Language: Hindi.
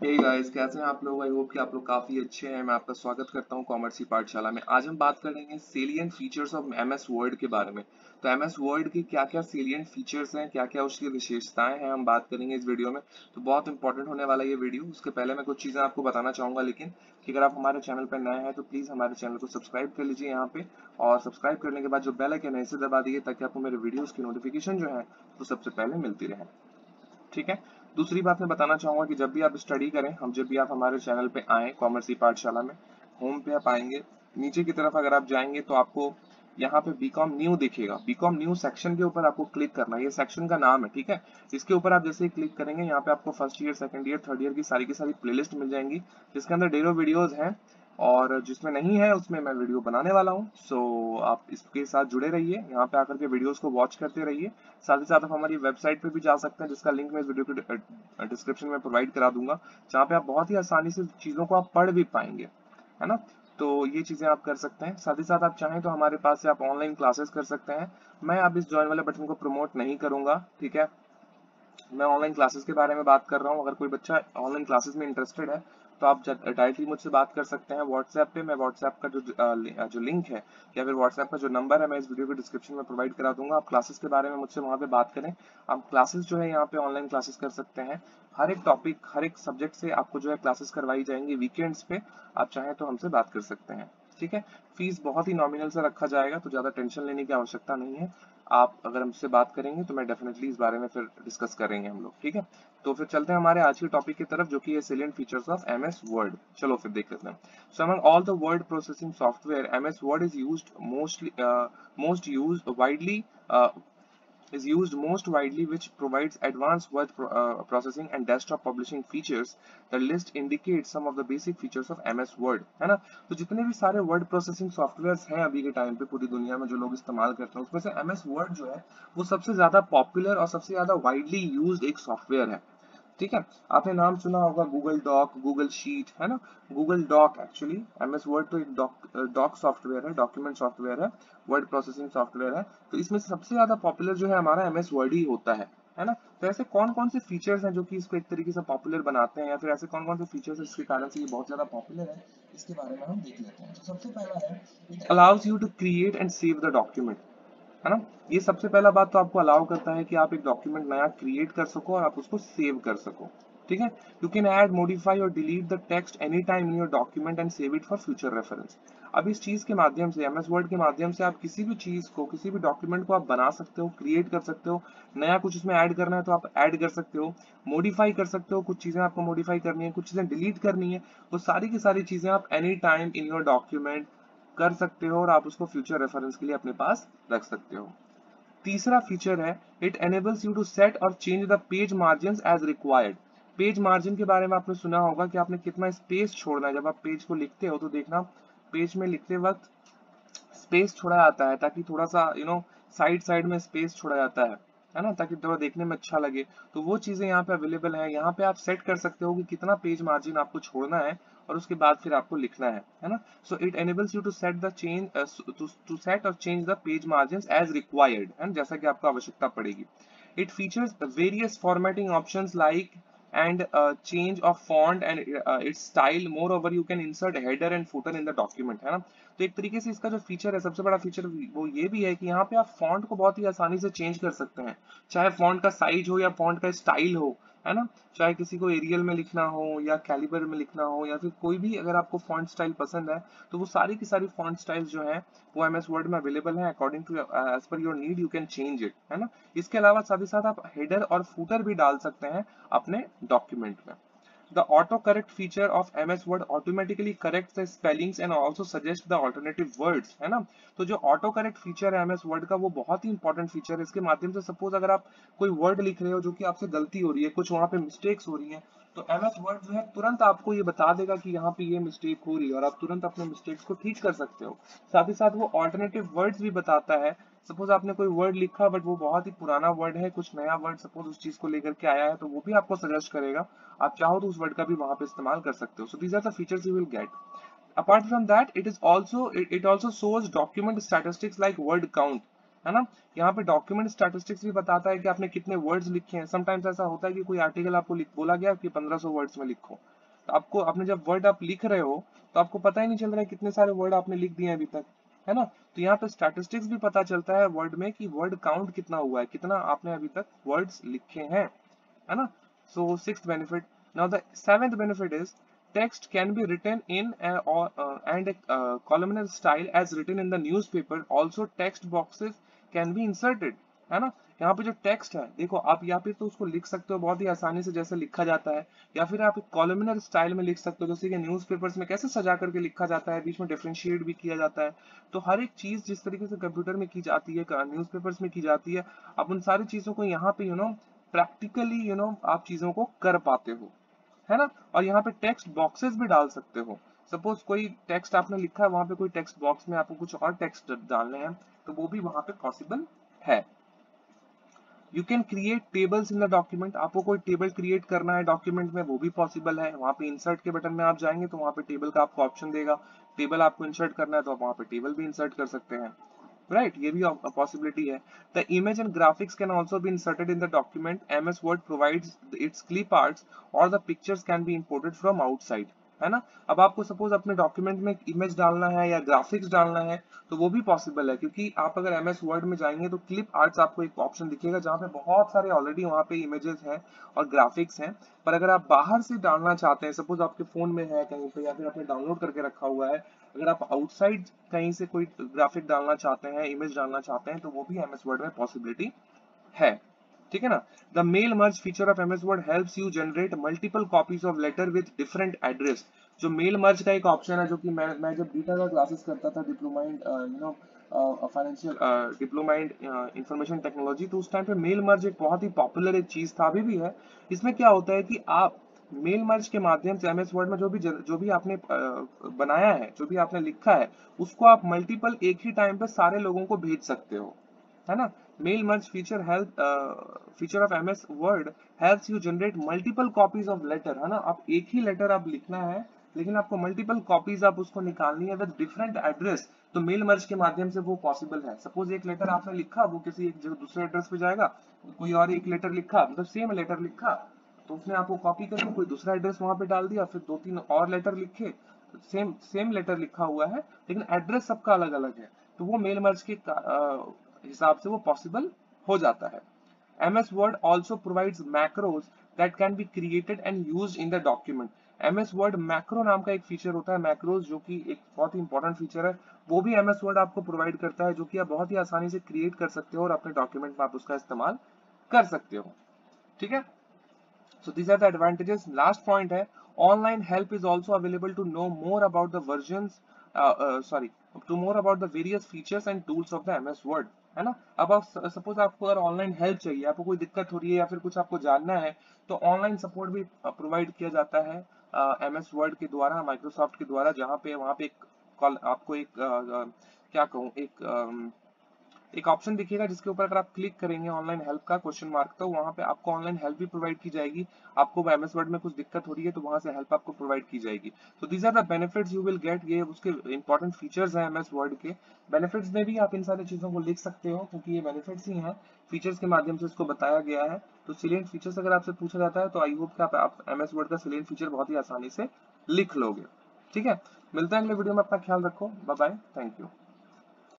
हे गाइस कैसे हैं आप लोग? आई होप कि आप लोग काफ़ी अच्छे हैं। मैं आपका स्वागत करता हूँ कॉमर्स की पाठशाला में। आज हम बात करेंगे salient features of MS Word के बारे में। तो एमएस वर्ड की क्या क्या सेलियंट फीचर्स हैं क्या क्या उसकी विशेषताएँ हैं, हम बात करेंगे इस वीडियो में। तो बहुत इंपॉर्टेंट होने वाला ये वीडियो उसके पहले मैं कुछ चीज़ें आपको बताना चाहूँगा, लेकिन कि अगर आप हमारे चैनल पर नए हैं तो प्लीज़ हमारे चैनल को सब्सक्राइब कर लीजिए यहाँ पे। और सब्सक्राइब करने के बाद जो बेल आइकन है, इसे दबा दीजिए ताकि आपको मेरे वीडियोस की नोटिफिकेशन जो है, वो सबसे पहले मिलती रहे। ठीक है? दूसरी बात मैं बताना चाहूँगा कि जब भी आप स्टडी करें, हम जब भी आप हमारे चैनल पे आए कॉमर्स की पाठशाला में होम पे आप आएँगे, नीचे की तरफ़ अगर आप जाएँगे तो आपको यहाँ पे बीकॉम न्यू दिखेगा। बीकॉम न्यू सेक्शन के ऊपर आपको क्लिक करना ये सेक्शन का नाम है, ठीक है? इसके ऊपर आप जैसे ही क्लिक करेंगे, यहाँ पे आपको first year second year third year की सारी की सारी प्लेलिस्ट मिल जाएँगी, जिसके अंदर डेरो वीडियोज़ हैं। और जिसमें नहीं है उसमें मैं वीडियो बनाने वाला हूँ। सो so, आप इसके साथ जुड़े रहिए। यहाँ पे आकर के वीडियोस को वॉच करते रहिए। साथ ही साथ आप हमारी वेबसाइट पे भी जा सकते हैं जिसका लिंक मैं इस वीडियो के डिस्क्रिप्शन में प्रोवाइड करा दूँगा जहाँ पे आप बहुत ही आसानी से चीज़ों को आप पढ़ भी पाएँगे है ना? तो ये चीज़ें आप कर सकते हैं। साथ ही साथ आप चाहें तो हमारे पास से आप ऑनलाइन क्लासेस कर सकते हैं। मैं आप इस ज्वाइन वाले बटन को प्रमोट नहीं करूँगा ठीक है? मैं ऑनलाइन क्लासेस के बारे में बात कर रहा हूँ। अगर कोई बच्चा ऑनलाइन क्लासेस में इंटरेस्टेड है तो आप डायरेक्टली मुझसे बात कर सकते हैं व्हाट्सएप पे, मैं व्हाट्सएप का जो जो लिंक है या फिर व्हाट्सएप का जो नंबर है मैं इस वीडियो के डिस्क्रिप्शन में प्रोवाइड करा दूँगा। आप क्लासेस के बारे में मुझसे वहाँ पे बात करें। आप क्लासेस जो है यहाँ पे ऑनलाइन क्लासेस कर सकते हैं। हर एक टॉपिक हर एक सब्जेक्ट से आपको जो है क्लासेस करवाई जाएँगी वीकेंड्स पे। आप चाहें तो हमसे बात कर सकते हैं। ठीक है? फ़ीस बहुत ही नॉमिनल से रखा जाएगा तो ज़्यादा टेंशन लेने की आवश्यकता नहीं है। आप अगर हमसे बात करेंगे तो मैं डेफिनेटली इस बारे में फिर डिस्कस करेंगे हम लोग, ठीक है? तो फिर चलते हैं हमारे आज के टॉपिक की तरफ़, जो कि है salient features of M S Word चलो फिर देख लेते हैं। So among all the word processing software M S Word is use mostly most use widely is used most widely which provides advanced word pro uh, processing and desktop publishing features the list indicates some of the basic features of ms word है ना तो जितने भी सारे word processing सॉफ्टवेयर्स हैं अभी के टाइम पे पूरी दुनिया में जो लोग इस्तेमाल करते हैं उसमें से ms word जो है वो सबसे ज़्यादा पॉपुलर और सबसे ज़्यादा वाइडली यूज्ड एक सॉफ्टवेयर है ठीक है? आपने नाम सुना होगा गूगल डॉक गूगल शीट है ना? Google doc actually M S Word तो एक डॉक सॉफ्टवेयर है डॉक्यूमेंट सॉफ्टवेयर है वर्ड प्रोसेसिंग सॉफ्टवेयर है। तो इसमें सबसे ज़्यादा पॉपुलर जो है हमारा एम एस वर्ड ही होता है है ना? तो ऐसे कौन कौन से फीचर्स हैं जो कि इसको एक तरीके से पॉपुलर बनाते हैं या फिर ऐसे कौन कौन से फीचर्स इसके कारण से ये बहुत ज़्यादा पॉपुलर है, इसके बारे में हम देख लेते हैं। तो सबसे पहला है allows you to create and save the document है ना? ये सबसे पहला बात तो आपको अलाउ करता है कि आप एक डॉक्यूमेंट नया क्रिएट कर सको और आप उसको सेव कर सको, ठीक है? यू कैन ऐड मॉडिफाई और delete the text any time in your document and save it for future reference अब इस चीज़ के माध्यम से एमएस वर्ड के माध्यम से आप किसी भी चीज़ को, किसी भी डॉक्यूमेंट को आप बना सकते हो क्रिएट कर सकते हो, नया कुछ उसमें ऐड करना है तो आप ऐड कर सकते हो मॉडिफाई कर सकते हो, कुछ चीज़ें आपको मॉडिफाई करनी है, कुछ चीज़ें डिलीट करनी है, वो सारी की सारी चीज़ें आप any time in your document कर सकते हो और आप उसको फ्यूचर रेफरेंस के लिए अपने पास रख सकते हो। तीसरा फीचर है it enables you to set और change the page margin as required page margin के बारे में आपने सुना होगा कि आपने कितना स्पेस छोड़ना है। जब आप पेज को लिखते हो तो देखना पेज में लिखते वक्त स्पेस छोड़ा जाता है ताकि थोड़ा सा यू नो साइड साइड में स्पेस छोड़ा जाता है है ना? ताकि थोड़ा देखने में अच्छा लगे। तो वो चीज़ें यहाँ पे अवेलेबल है। यहाँ पे आप सेट कर सकते हो कि कितना पेज मार्जिन आपको छोड़ना है और उसके बाद फिर आपको लिखना है है ना? So it enables you to set the change to set और change the page margin as required है जैसा कि आपको आवश्यकता पड़ेगी। It features various formatting options like and uh, change of font and uh, its style. Moreover you can insert header and footer in the document है ना? तो एक तरीके से इसका जो फीचर है सबसे बड़ा फीचर वो ये भी है कि यहाँ पे आप फॉन्ट को बहुत ही आसानी से चेंज कर सकते हैं। चाहे फॉन्ट का साइज़ हो या फॉन्ट का स्टाइल हो है ना? चाहे किसी को एरियल में लिखना हो या कैलिबर में लिखना हो या फिर कोई भी अगर आपको फॉन्ट स्टाइल पसंद है तो वो सारी की सारी फॉन्ट स्टाइल जो है, वो एम एस वर्ड में अवेलेबल है according to as per your need you can change it है ना? इसके अलावा साथ ही साथ आप हेडर और फूटर भी डाल सकते हैं अपने डॉक्यूमेंट में। The autocorrect feature of MS Word automatically corrects the spellings and also suggests the alternative words, है ना? तो जो करेक्ट फीचर है MS Word का, वो बहुत ही इंपॉर्टेंट फीचर है। इसके माध्यम से सपोज़ अगर आप कोई वर्ड लिख रहे हो जो कि आपसे गलती हो रही है, कुछ वहाँ पे मिस्टेक्स हो रही है तो एम एस वर्ड जो है तुरंत आपको ये बता देगा कि यहाँ पे ये मिस्टेक हो रही है और आप तुरंत अपने मिस्टेक्स को ठीक कर सकते हो। साथ ही साथ वो ऑल्टरनेटिव वर्ड्स भी बताता है सपोज़ आपने कोई वर्ड लिखा बट वो बहुत ही पुराना वर्ड है कुछ नया वर्ड सपोज़ उस चीज़ को लेकर के आया है तो वो भी आपको सजेस्ट करेगा। आप चाहो तो उस वर्ड का भी वहाँ पे इस्तेमाल कर सकते हो। So these are the features you will get apart from that it is also it, it also shows document like word count है ना? यहाँ पे डॉक्यूमेंट स्टैटिस्टिक्स भी बताता है कि आपने कितने वर्ड्स लिखे हैं। समटाइम्स ऐसा होता है कि कोई आर्टिकल आपको बोला गया कि 1500 वर्ड्स में लिखो। तो आपको आपने जब वर्ड आप लिख रहे हो तो आपको पता ही नहीं चल रहा है कितने सारे वर्ड आपने लिख दिए अभी तक। है ना? तो यहाँ पे स्टैटिस्टिक्स भी पता चलता है वर्ड में कि वर्ड काउंट कितना हुआ है, कितना आपने अभी तक वर्ड्स लिखे हैं, है ना? So six benefit now the seventh benefit is text can be written in and columnar style as written in the news paper also text boxes can be inserted है ना? यहाँ पे जो टेक्स्ट है, देखो आप यहाँ पे तो उसको लिख सकते हो बहुत ही आसानी से जैसे लिखा जाता है, या फिर आप कॉलमिनर स्टाइल में लिख सकते हो, जैसे कि न्यूज़ में कैसे सजा करके लिखा जाता है, बीच में डिफ्रेंशिएट भी किया जाता है। तो हर एक चीज़ जिस तरीके से कंप्यूटर में की जाती है न्यूज़ में की जाती है, आप उन सारी चीज़ों को यहाँ पे you know practically you know आप चीज़ों को कर पाते हो, है ना? और यहाँ पे टेक्स्ट बॉक्सेस भी डाल सकते हो। सपोज़ कोई टेक्स्ट आपने लिखा है, वहाँ पे कोई टेक्स्ट बॉक्स में आपको कुछ और टेक्स्ट डालने हैं तो वो भी वहाँ पे पॉसिबल है। You can create tables in the document आपको कोई टेबल क्रिएट करना है डॉक्यूमेंट में, वो भी पॉसिबल है। वहाँ पे इंसर्ट के बटन में आप जाएँगे तो वहाँ पे टेबल का आपको ऑप्शन देगा। टेबल आपको इंसर्ट करना है तो आप वहाँ पे टेबल भी इंसर्ट कर सकते हैं। Right right? ये भी पॉसिबिलिटी है। The image and graphics can also be inserted in the document. Ms Word provides its clip arts or the pictures can be imported from outside. है ना? अब आपको सपोज़ अपने डॉक्यूमेंट में इमेज डालना है या ग्राफिक्स डालना है तो वो भी पॉसिबल है, क्योंकि आप अगर एम एस वर्ड में जाएँगे तो क्लिप आर्ट्स आपको एक ऑप्शन दिखेगा, जहाँ पे बहुत सारे ऑलरेडी वहाँ पे इमेजेस हैं और ग्राफिक्स हैं। पर अगर आप बाहर से डालना चाहते हैं सपोज़ आपके फ़ोन में है कहीं पे या फिर आपने डाउनलोड करके रखा हुआ है, अगर आप आउटसाइड कहीं से कोई ग्राफिक डालना चाहते हैं इमेज डालना चाहते हैं तो वो भी एम एस वर्ड में पॉसिबिलिटी है। ठीक है ना? The mail merge feature of MS Word helps you generate multiple copies of letter with different address जो मेल मर्ज का एक ऑप्शन है, जो कि मैं मैं जब बीटा का क्लासेस करता था diploma in you know financial diploma in information technology तो उस टाइम पे मेल मर्ज एक बहुत ही पॉपुलर एक चीज़ था, अभी भी है। इसमें क्या होता है कि आप मेल मर्ज के माध्यम से एमएस वर्ड में जो भी जो भी आपने बनाया है, जो भी आपने लिखा है, उसको आप मल्टीपल एक ही टाइम पे सारे लोगों को भेज सकते हो, है ना? Mail merge feature help feature of MS Word helps you generate multiple copies of letter है ना? आप एक ही लेटर आप लिखना है, लेकिन आपको मल्टीपल कॉपीज आप उसको निकालनी है विद डिफरेंट एड्रेस तो मेल मर्ज के माध्यम से वो पॉसिबल है। सपोज़ एक लेटर आपने लिखा, वो किसी एक जगह दूसरे एड्रेस पे जाएगा, कोई और एक लेटर लिखा मतलब सेम लेटर लिखा तो उसने आपको कॉपी करके कोई दूसरा एड्रेस वहाँ पे डाल दिया, फिर दो तीन और लेटर लिखे सेम सेम लेटर लिखा हुआ है, लेकिन एड्रेस सबका अलग अलग है। तो वो मेल मर्ज के हिसाब से वो पॉसिबल हो जाता है। MS Word also provides macros that can be created and used in the document. MS Word macro नाम का एक फीचर होता है, macros, जो कि एक बहुत ही इंपॉर्टेंट फीचर है। वो भी MS Word आपको प्रोवाइड करता है, जो कि आप बहुत ही आसानी से क्रिएट कर सकते हो और अपने डॉक्यूमेंट में आप उसका इस्तेमाल कर सकते हो। ठीक है? So these are the advantages last point है online help is also available to know more about the version sorry to more about the various features and tools of the MS Word है ना? अब आप सपोज़ आपको अगर ऑनलाइन हेल्प चाहिए आपको कोई दिक्कत हो रही है या फिर कुछ आपको जानना है तो ऑनलाइन सपोर्ट भी प्रोवाइड किया जाता है एम एस वर्ड के द्वारा माइक्रोसॉफ्ट के द्वारा जहाँ पे वहाँ पे एक आपको एक आ, क्या कहूँ एक आ, एक ऑप्शन दिखेगा जिसके ऊपर अगर आप क्लिक करेंगे ऑनलाइन हेल्प का क्वेश्चन मार्क तो वहाँ पे आपको ऑनलाइन हेल्प भी प्रोवाइड की जाएगी। आपको एमएस वर्ड में कुछ दिक्कत हो रही है तो वहाँ से हेल्प आपको प्रोवाइड की जाएगी। तो these are the benefits you will get ये उसके इंपॉर्टेंट फीचर्स हैं एमएस वर्ड के। बेनिफिट्स में भी आप इन सारी चीज़ों को लिख सकते हो, क्योंकि ये बेनिफिट्स ही हैं। फीचर्स के माध्यम से इसको बताया गया है। तो सिलेंट फीचर्स अगर आपसे पूछा जाता है तो आई होप आप एम एस वर्ड का सिलेंट फीचर बहुत ही आसानी से लिख लोगे। ठीक है? मिलता है अगले वीडियो में, अपना ख्याल रखो। Bye bye thank you